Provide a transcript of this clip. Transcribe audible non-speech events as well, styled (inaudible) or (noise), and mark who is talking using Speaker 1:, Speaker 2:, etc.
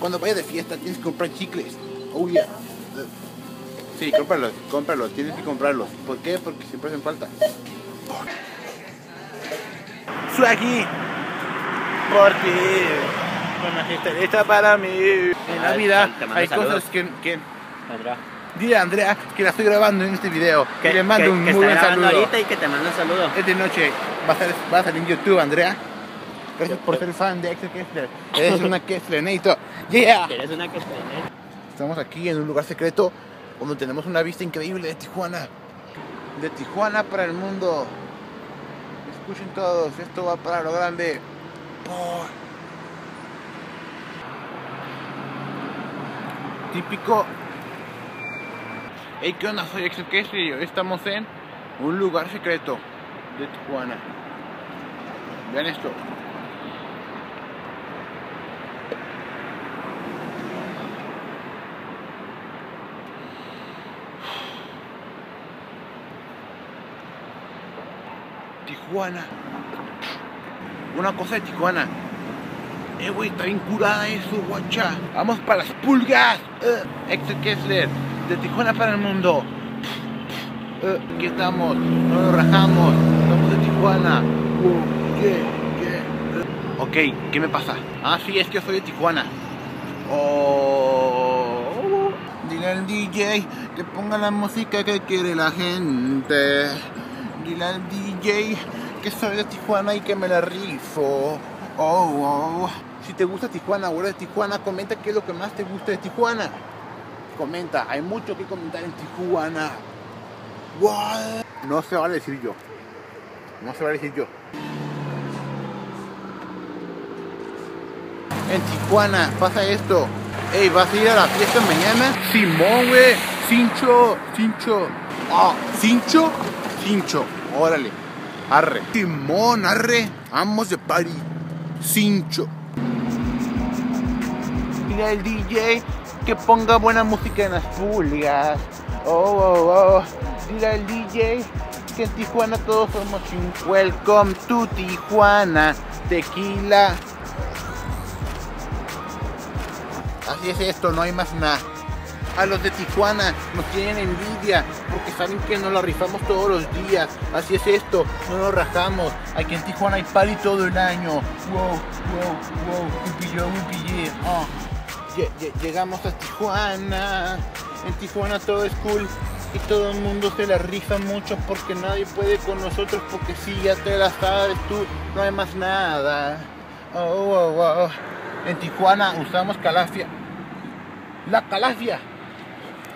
Speaker 1: Cuando vayas de fiesta tienes que comprar chicles. Oh yeah. Sí, cómpralos, cómpralos, tienes que comprarlos. ¿Por qué? Porque siempre hacen falta. Swaggy, por ti, con la para mí. En la vida hay cosas que, que
Speaker 2: Andrea.
Speaker 1: Dile a Andrea que la estoy grabando en este video. Que, le mando
Speaker 2: que-
Speaker 1: un
Speaker 2: que
Speaker 1: muy buen
Speaker 2: grabando
Speaker 1: saludo.
Speaker 2: ahorita y que te mando un saludo.
Speaker 1: Es de noche. Va a, salir, va a salir en YouTube, Andrea. Gracias por ser fan de Axel Kessler. Eres una Kesslernator. Yeah. (laughs)
Speaker 2: Eres una está
Speaker 1: Estamos aquí en un lugar secreto donde tenemos una vista increíble de Tijuana. De Tijuana para el mundo. Escuchen todos, esto va para lo grande. Por... Típico. Hey, ¿qué onda? Soy Axel Kessler y hoy estamos en un lugar secreto de Tijuana. Vean esto. Tijuana. Una cosa de Tijuana. Eh, güey, está bien curada eso, guacha. Vamos para las pulgas. Eh, Axel Kessler, de Tijuana para el mundo. Eh, aquí estamos, no nos rajamos, estamos de Tijuana. Uh, yeah, yeah. Ok, ¿qué me pasa? Ah, sí, es que soy de Tijuana. Oh, dile al DJ que ponga la música que quiere la gente. Dile al DJ que soy de Tijuana y que me la rifo. Oh, oh. Si te gusta Tijuana o de Tijuana, comenta qué es lo que más te gusta de Tijuana. Comenta, hay mucho que comentar en Tijuana. What? No se vale decir yo. No se vale decir yo. En Tijuana pasa esto. Ey, ¿vas a ir a la fiesta mañana? Simón, güey. Cincho, cincho. Ah, cincho, cincho. Órale. Arre. Simón, arre. Vamos de party. Cincho. Mira el DJ que ponga buena música en las pulgas. Oh, oh, oh. Dile al DJ que en Tijuana todos somos un welcome to Tijuana. Tequila. Así es esto, no hay más nada. A los de Tijuana nos tienen envidia porque saben que nos la rifamos todos los días. Así es esto, no nos rajamos. Aquí en Tijuana hay party todo el año. Wow, wow, wow, lle- Llegamos a Tijuana. En Tijuana todo es cool y todo el mundo se la rifa mucho porque nadie puede con nosotros porque si ya te la sabes tú, no hay más nada. Oh, oh, oh. En Tijuana usamos calafia. La calafia.